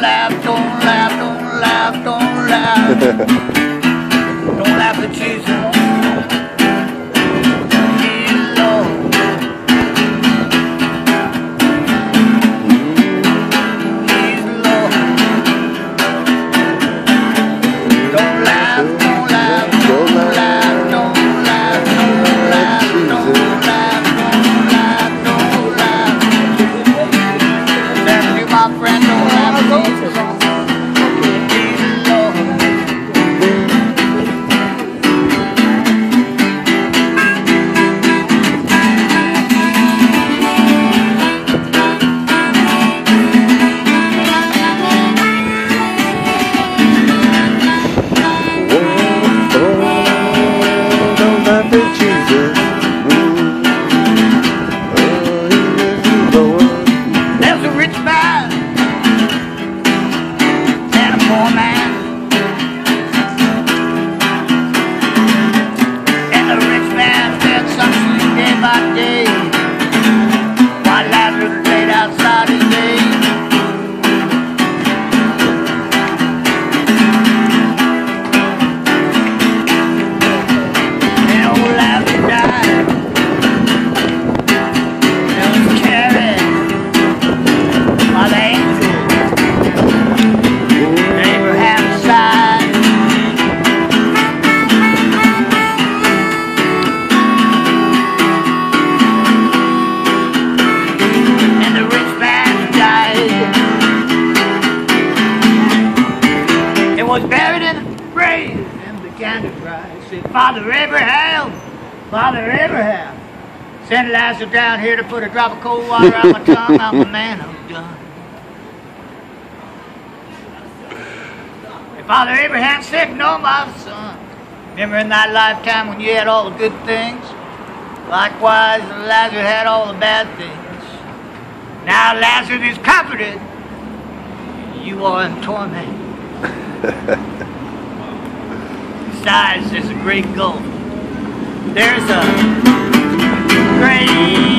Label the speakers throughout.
Speaker 1: laugh, don't laugh, don't laugh, don't laugh. don't laugh at Jesus. Was buried in a grave and began to cry. Said, Father Abraham, Father Abraham, send Lazarus down here to put a drop of cold water on my tongue. I'm a man, I'm done. And Father Abraham said, No, my son. Remember in that lifetime when you had all the good things? Likewise, Lazarus had all the bad things. Now Lazarus is comforted. You are in torment. Besides, there's a great gulf. There's a great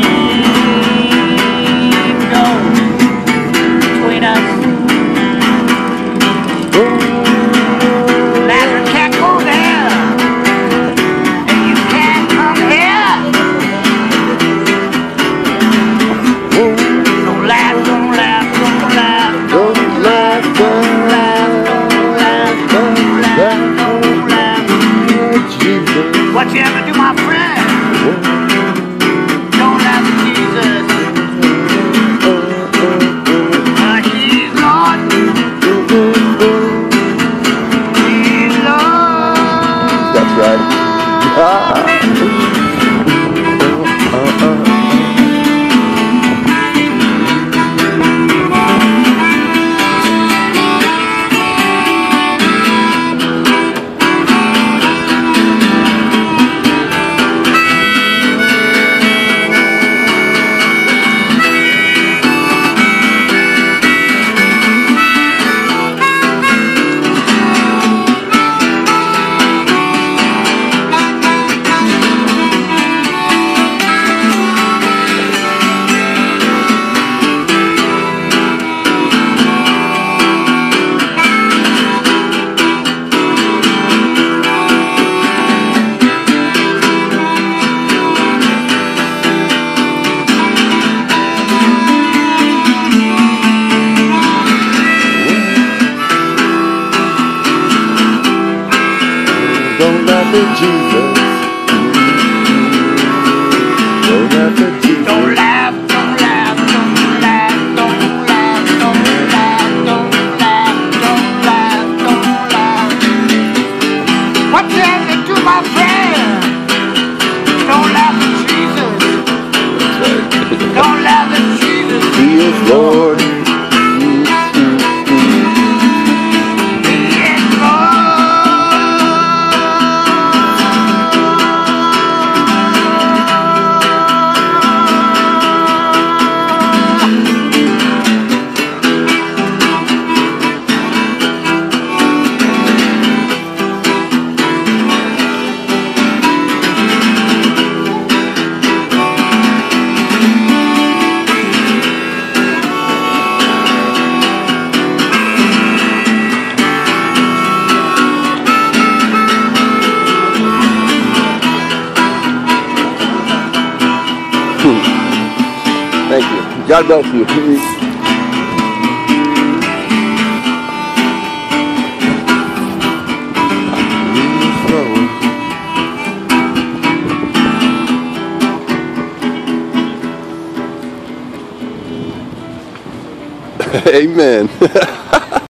Speaker 2: Jesus.
Speaker 1: Don't laugh at Jesus.
Speaker 2: Don't laugh, don't laugh,
Speaker 1: don't laugh, don't laugh, don't laugh, don't laugh, don't laugh, don't laugh. What does it do, my friend? Don't laugh at Jesus. Don't laugh at Jesus.
Speaker 2: He is Lord. God bless you. Amen.